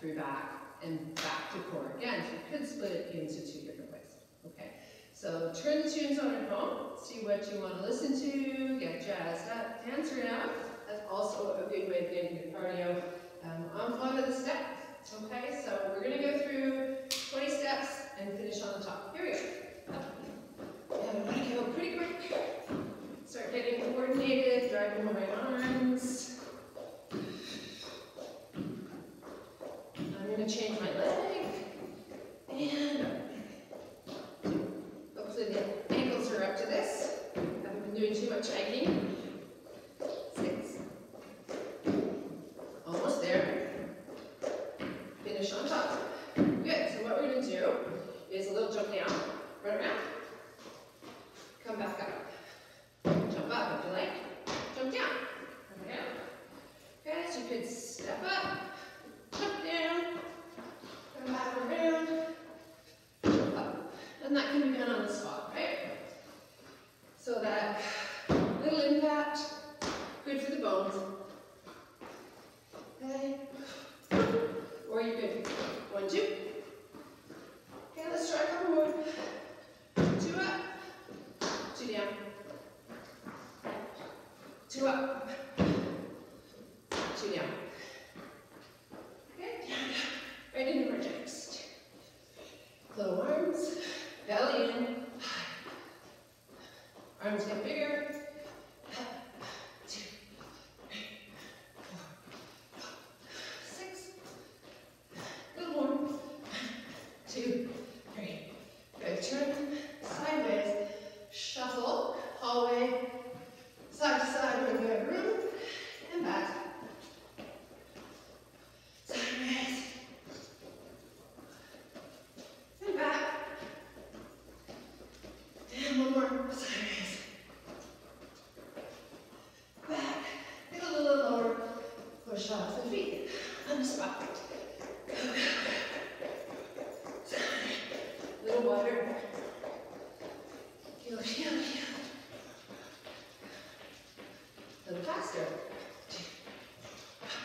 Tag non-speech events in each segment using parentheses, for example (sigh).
through back, and back to core again. So you could split it into two different ways. Okay, so turn the tunes on at home, see what you want to listen to, get jazzed up, dance around. That's also a good way of getting your cardio um, on flow of the step. Okay, so we're going to go through 20 steps and finish on the top. Here we go. And go pretty quick. Start getting coordinated, driving my arms. change my living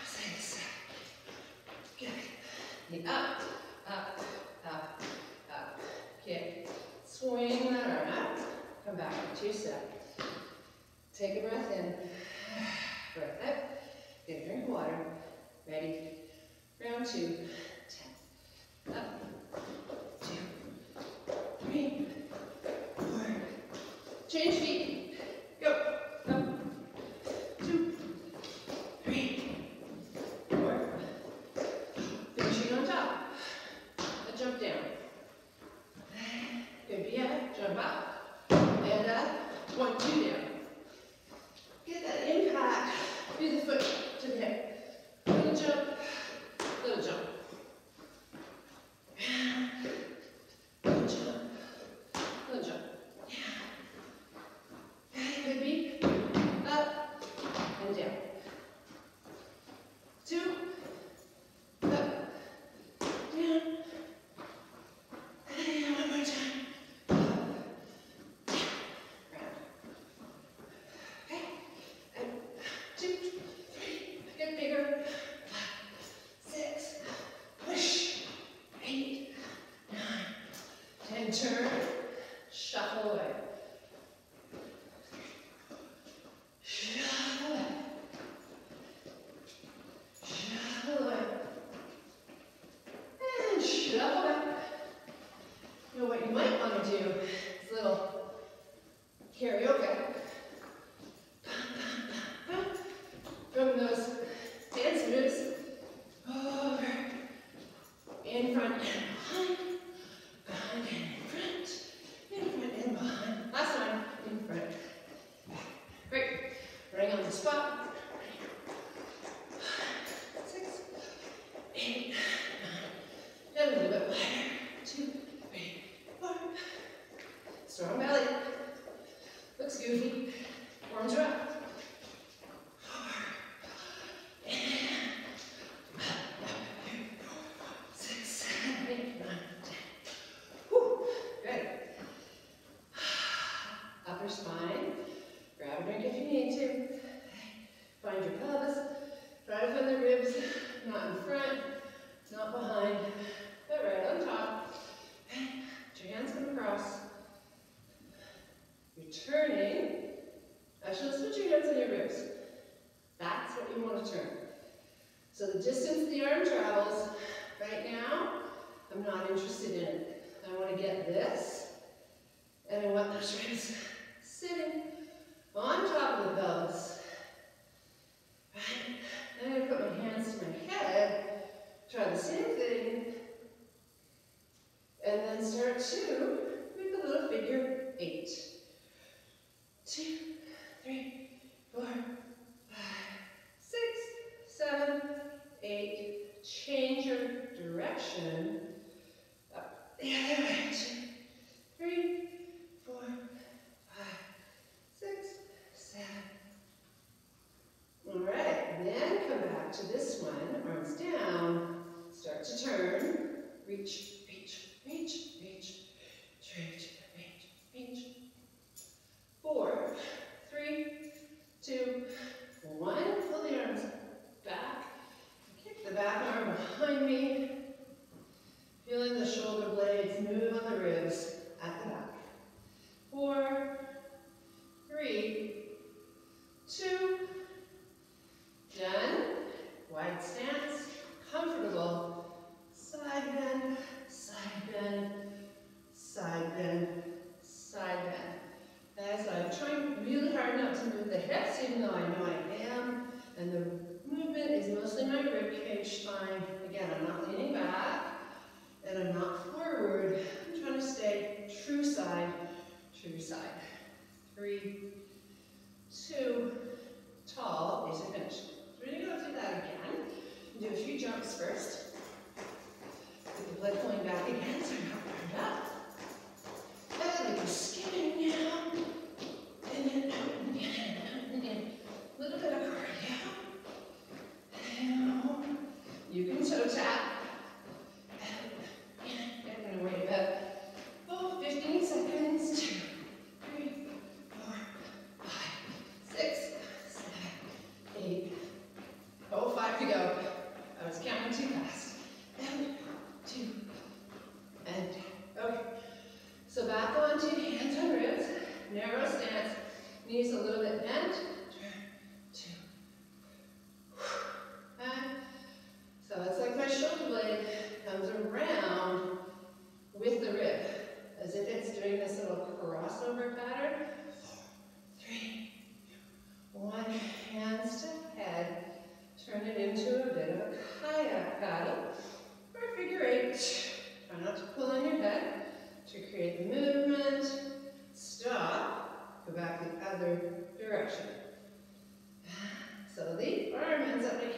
senza. Good. Knee up, up, up, up. Okay. Swing that arm out. Come back two steps. Take a breath in. Breath out. Get a drink of water. Ready. Round two.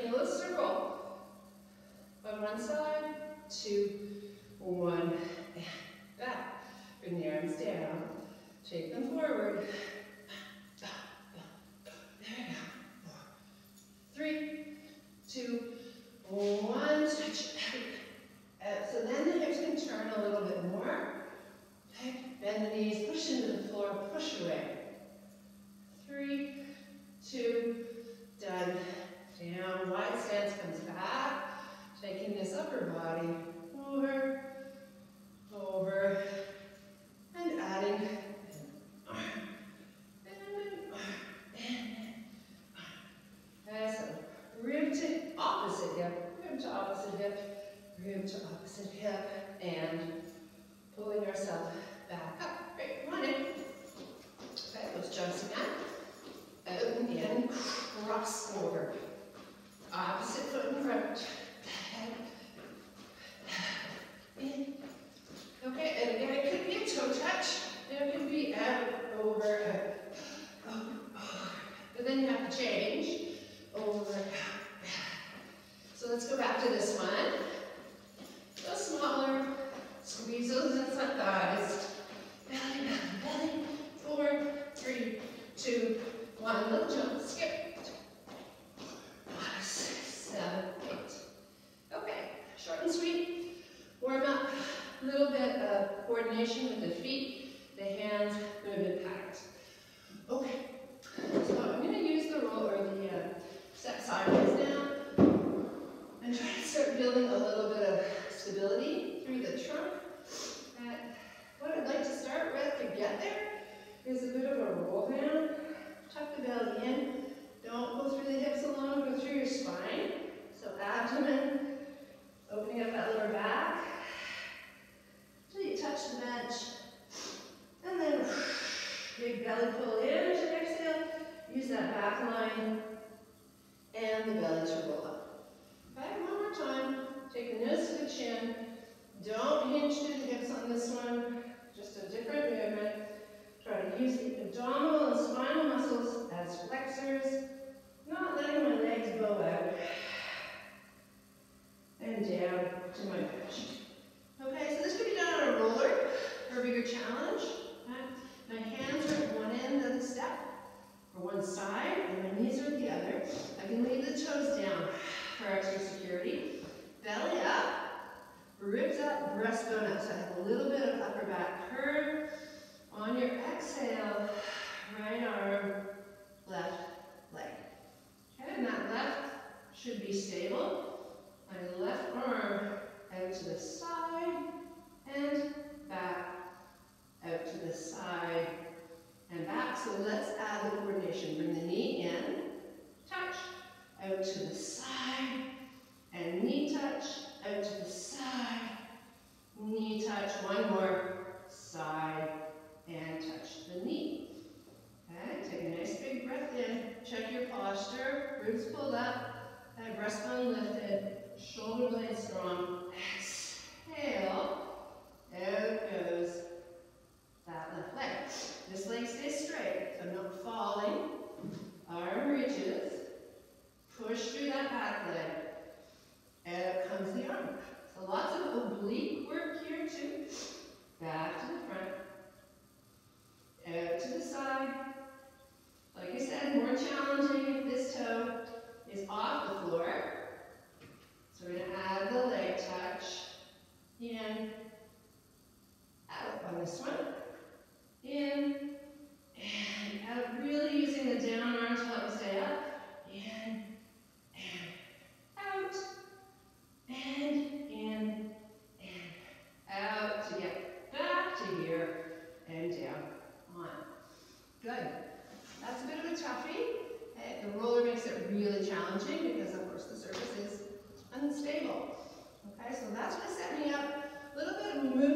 Inhale a circle. On one side, two, one, back. Bring the arms down. Take them forward. There you go. Three, two, one. Stretch. Uh, so then the hips can turn a little bit more. Okay. Bend the knees, push into the floor, push away. Three, two, done down, wide stance comes back, taking this upper body over, over, and adding That's so rib to opposite hip, rib to opposite hip, rib to opposite hip, and pulling ourselves back up. Great, one in. Okay, let's jump some and in, cross over opposite foot in front. In (sighs) Okay, and again, it could be a toe touch. combination hips on this one, just a different movement. Try to use the abdominal and spinal muscles as flexors, not letting my legs go out. And down to my bench. Okay, so this can be done on a roller for a bigger challenge. Okay? My hands are at one end of the step, or one side, and my knees are at the other. I can leave the toes down for extra security. Belly up ribs up, breastbone up. So have a little bit of upper back curve. On your exhale, right arm, left leg. Okay, and that left should be stable. My left arm out to the side and back, out to the side and back. So let's add the coordination. Bring the knee in, touch, out to the side, and knee touch, out to the side, knee touch, one more, side, and touch the knee. Okay, take a nice big breath in, check your posture, roots pulled up, and breastbone lifted, shoulder blades strong. Exhale, out goes that left leg. This leg stays straight, so I'm not falling. Arm reaches, push through that back leg. Out comes the arm. So lots of oblique work here too. Back to the front. Out to the side. Like I said, more challenging if this toe is off the floor. So we're going to add the leg touch. In, out on this one. In, and out. Really using the down arm to help me stay up. In, and out. And and out to get back to here and down on. Good. That's a bit of a toughie. Okay, the roller makes it really challenging because of course the surface is unstable. Okay, so that's to set me up a little bit of movement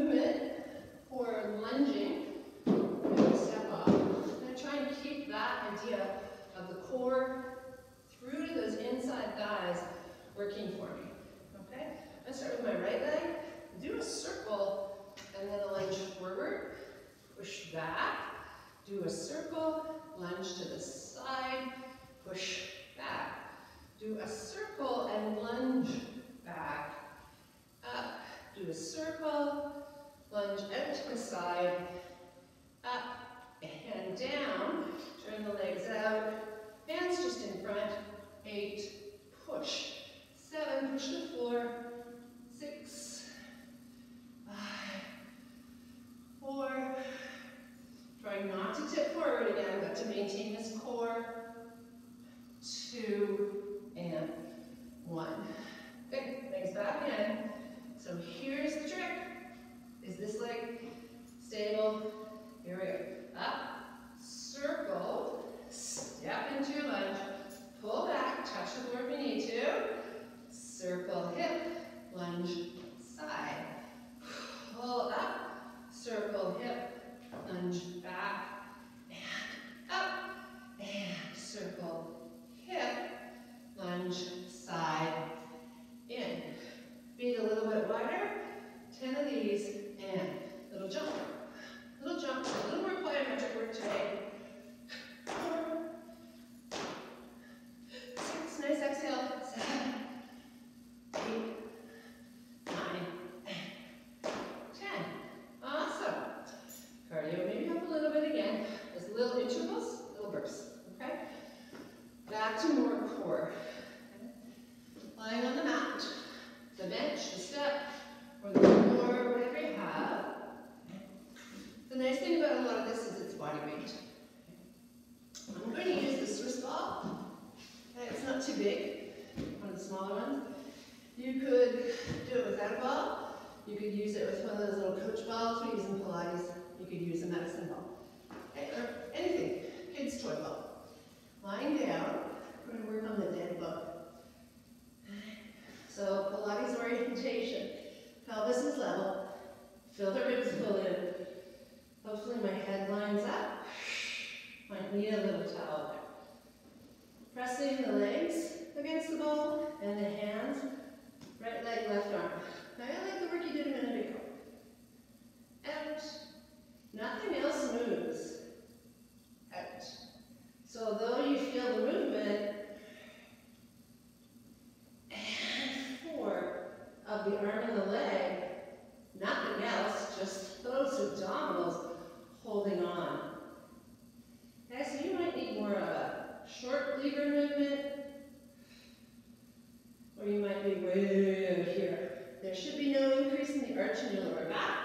Lying down, we're going to work on the dead bug. So Pilates orientation. Pelvis is level. Feel the ribs pull in. Hopefully my head lines up. Might need a little towel there. Pressing the legs against the ball and the hands. Right leg, left arm. Now I like the work you did a minute ago. Out. Nothing else moves. Out. So though you we might be way out here. There should be no increase in the arch in your lower back.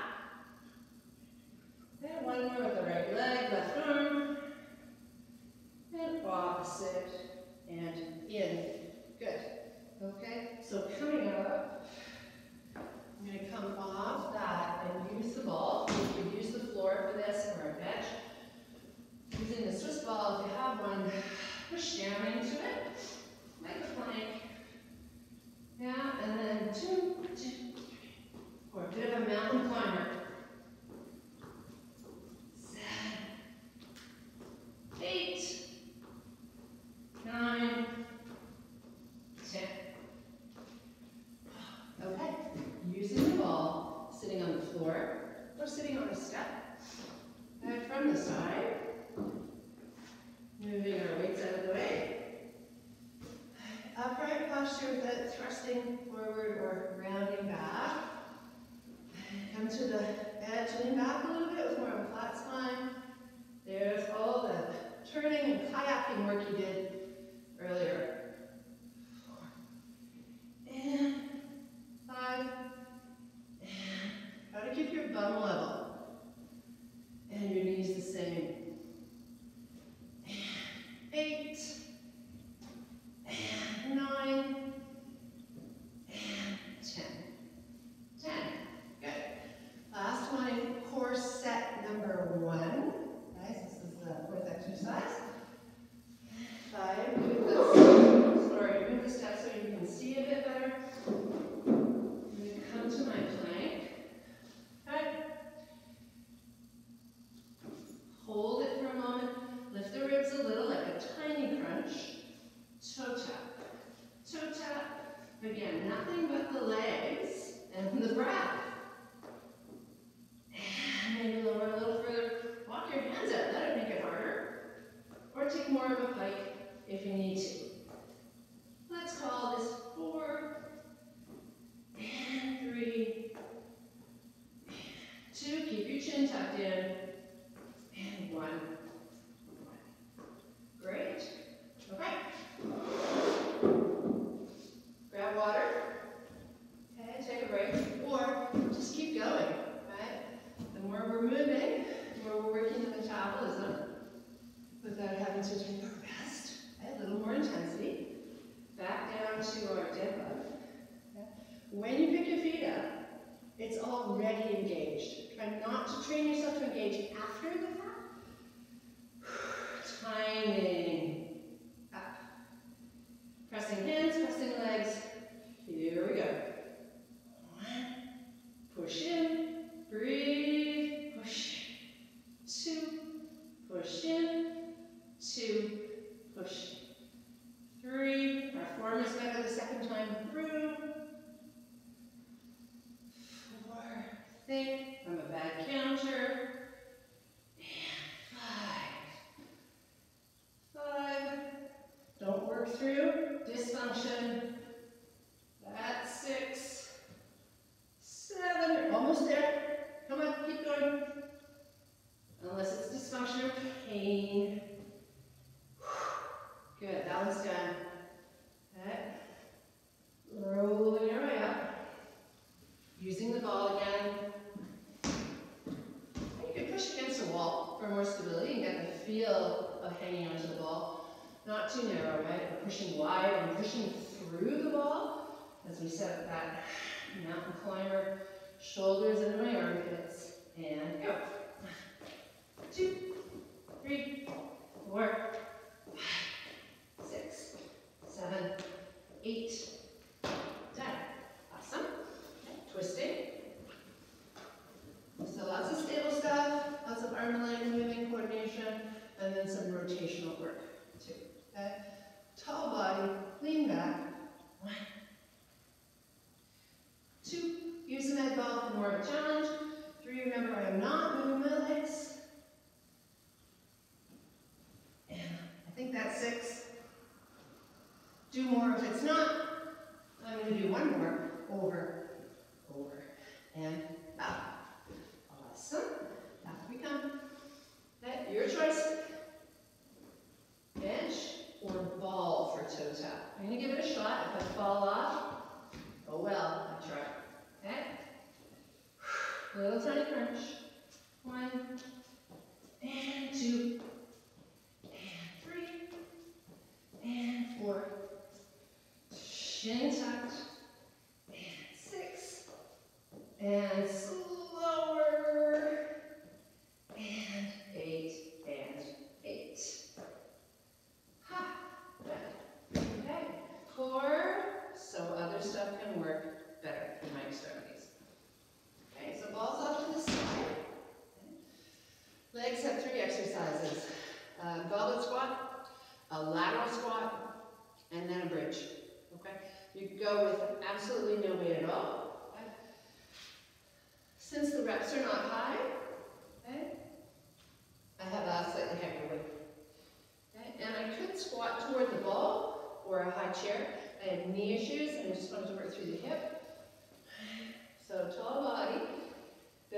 And one more with the right leg, left arm. And opposite and in. Good. Okay, so coming up, as we set up that mountain climber, shoulders into my armpits, and go. Two, three, four, Your choice. Bench or ball for toe tap. I'm going to give it a shot. If I fall off, oh well, I try. Okay? Little tiny crunch.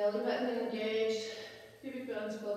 elevate and engaged. Give your parents for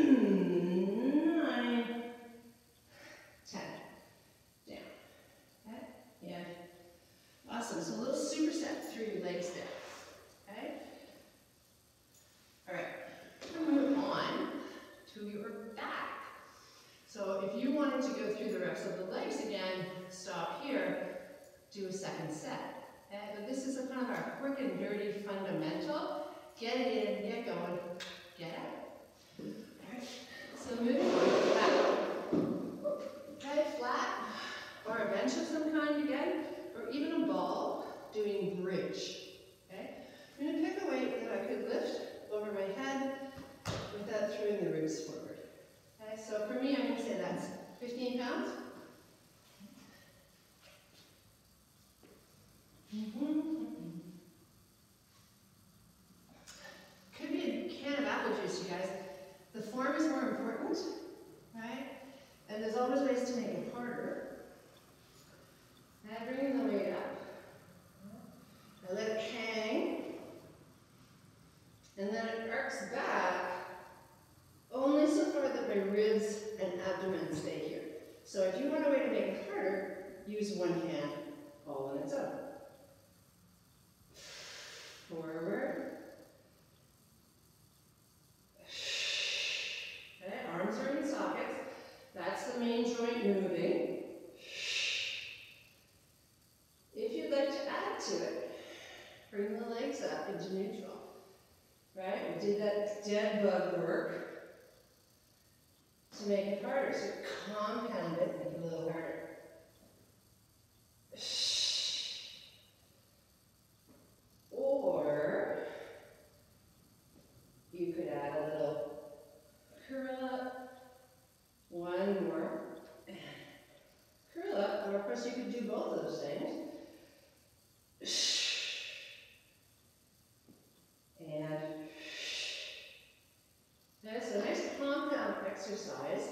It's a nice compound exercise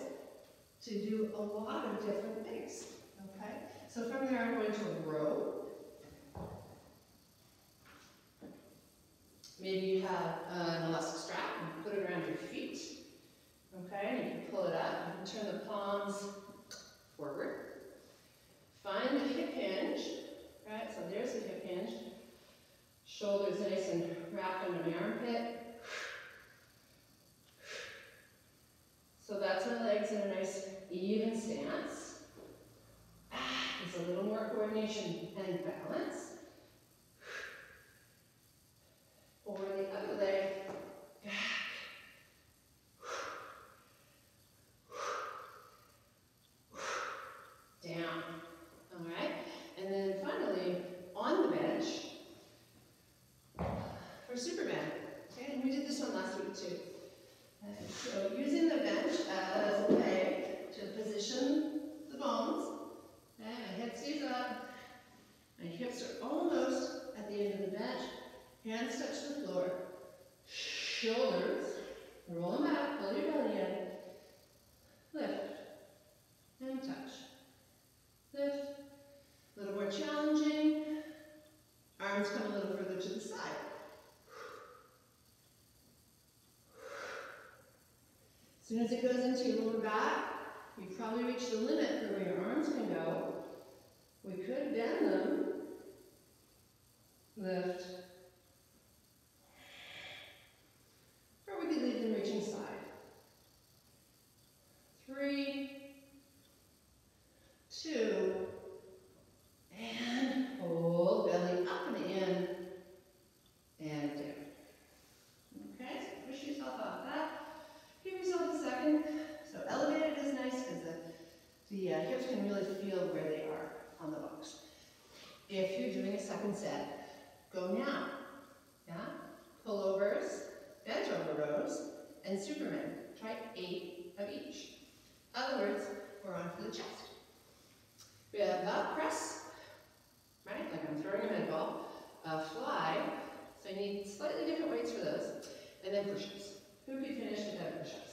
to do a lot of different things. Okay, so from there I'm going to row. Maybe you have an elastic strap and put it around your feet. Okay, and you can pull it up. You can turn the palms forward. Find the hip hinge. Right, so there's the hip hinge. Shoulders nice and wrapped under my armpit. So that's our legs in a nice even stance. Ah, it's a little more coordination and balance. Over the other leg. Hands touch the floor. Shoulders, roll them out, pull your belly in. Lift and touch. Lift. A little more challenging. Arms come a little further to the side. As soon as it goes into your lower back, you probably reach the limit for where your arms can go. We could bend them. Lift. uh, press, right? Like I'm throwing a med ball. Uh, fly, so I need slightly different weights for those. And then push-ups. Who can finish without push-ups?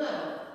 Remember,